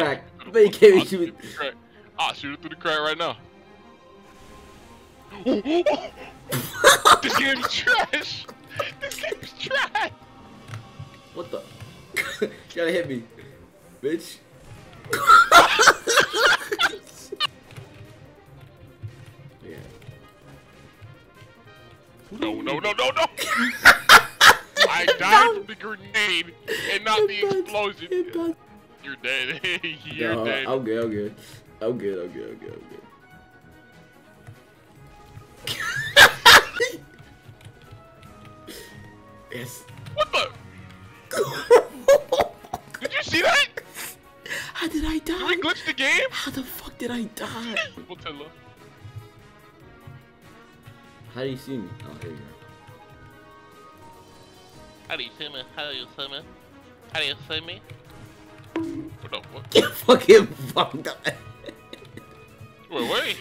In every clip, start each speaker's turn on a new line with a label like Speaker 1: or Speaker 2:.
Speaker 1: crack. You can't
Speaker 2: I'll
Speaker 1: shoot it.
Speaker 2: it through the crack. I'll shoot it through the crack right now. this game is trash. This game is trash.
Speaker 1: What the? you gotta hit me, bitch. yeah.
Speaker 2: No, no, no, no, no. I died from the grenade and not the explosion. You're dead. You're
Speaker 1: No,
Speaker 2: dead.
Speaker 1: I'm good. I'm good. I'm good. I'm good. I'm good. I'm good. yes.
Speaker 2: What the? Did you see that?
Speaker 1: How did I die?
Speaker 2: Did we glitch the game?
Speaker 1: How the fuck did I die? How do you see me? Oh, here you go.
Speaker 2: How do you see me? How do you see me? How do you see me? The what?
Speaker 1: Get fucking fucked up.
Speaker 2: Wait, wait.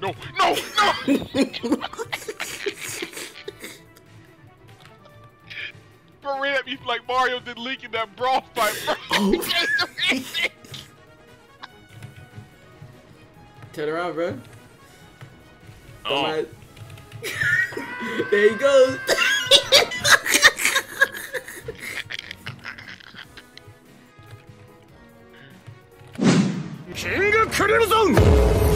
Speaker 2: no, no, no! Bro ran at me like Mario did Link in that brawl fight, bro.
Speaker 1: Oh. Turn around, bro.
Speaker 2: Oh.
Speaker 1: There he goes.
Speaker 3: King Crimson!